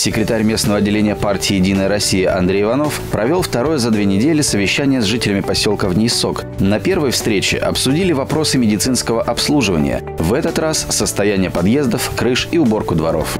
Секретарь местного отделения партии «Единая Россия» Андрей Иванов провел второе за две недели совещание с жителями поселка Внесок. На первой встрече обсудили вопросы медицинского обслуживания. В этот раз состояние подъездов, крыш и уборку дворов.